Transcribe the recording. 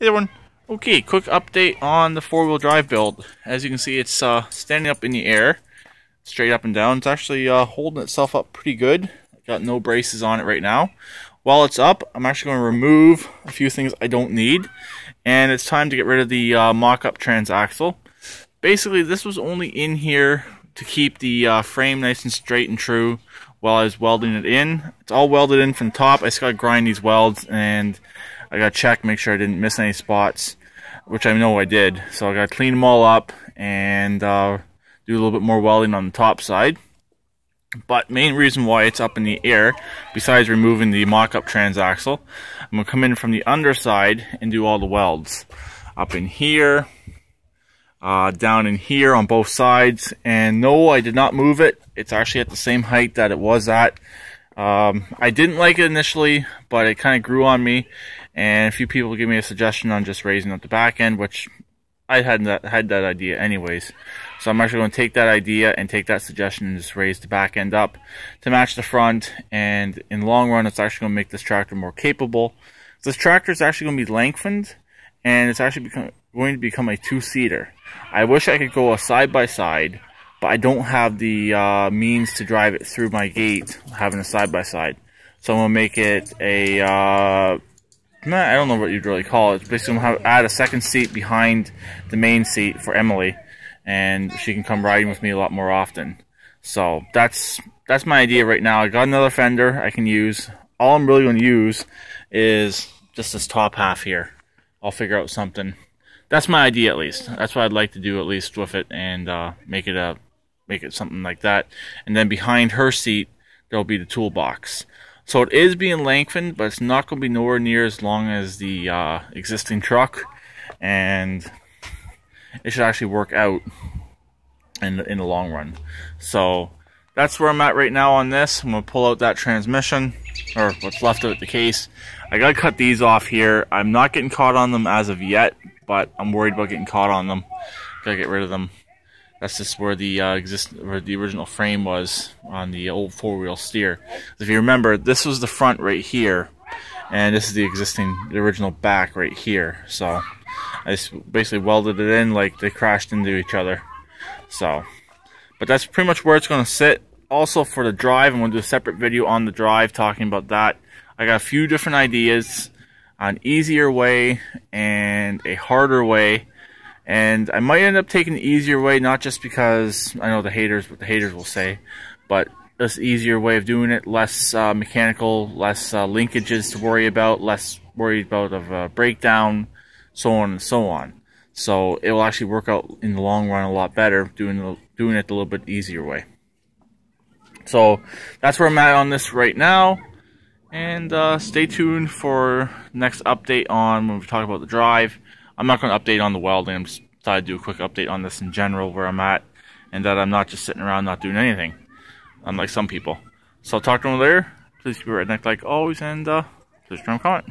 Hey everyone. Okay, quick update on the four-wheel drive build. As you can see, it's uh, standing up in the air, straight up and down. It's actually uh, holding itself up pretty good. Got no braces on it right now. While it's up, I'm actually going to remove a few things I don't need, and it's time to get rid of the uh, mock-up transaxle. Basically, this was only in here to keep the uh, frame nice and straight and true while I was welding it in. It's all welded in from top. I just got to grind these welds and I got to check, make sure I didn't miss any spots, which I know I did. So I got to clean them all up and uh, do a little bit more welding on the top side. But main reason why it's up in the air, besides removing the mock-up transaxle, I'm to come in from the underside and do all the welds. Up in here, uh, down in here on both sides. And no, I did not move it. It's actually at the same height that it was at. Um, I didn't like it initially, but it kind of grew on me and a few people give me a suggestion on just raising up the back end, which I had that had that idea anyways. So I'm actually going to take that idea and take that suggestion and just raise the back end up to match the front. And in the long run, it's actually going to make this tractor more capable. This tractor is actually going to be lengthened, and it's actually become, going to become a two-seater. I wish I could go a side-by-side, -side, but I don't have the uh, means to drive it through my gate having a side-by-side. -side. So I'm going to make it a... Uh, I don't know what you'd really call it. Basically, have, to add a second seat behind the main seat for Emily, and she can come riding with me a lot more often. So that's that's my idea right now. I got another fender I can use. All I'm really going to use is just this top half here. I'll figure out something. That's my idea at least. That's what I'd like to do at least with it and uh, make it a make it something like that. And then behind her seat there'll be the toolbox. So it is being lengthened, but it's not going to be nowhere near as long as the uh, existing truck. And it should actually work out in the, in the long run. So that's where I'm at right now on this. I'm going to pull out that transmission, or what's left of it, the case. I got to cut these off here. I'm not getting caught on them as of yet, but I'm worried about getting caught on them. Got to get rid of them. That's just where the uh, exist where the original frame was on the old four-wheel steer. If you remember, this was the front right here, and this is the existing, the original back right here. So I just basically welded it in like they crashed into each other. So, but that's pretty much where it's going to sit. Also for the drive, I'm going to do a separate video on the drive talking about that. I got a few different ideas, an easier way and a harder way and I might end up taking the easier way, not just because I know the haters, what the haters will say, but this easier way of doing it, less uh, mechanical, less uh, linkages to worry about, less worried about of a breakdown, so on and so on. So it will actually work out in the long run a lot better doing the, doing it a little bit easier way. So that's where I'm at on this right now. And uh, stay tuned for next update on when we talk about the drive. I'm not going to update on the welding. I'm just thought I'd do a quick update on this in general, where I'm at, and that I'm not just sitting around not doing anything, unlike some people. So I'll talk to them later. Please keep it redneck like always, and uh, please try comment.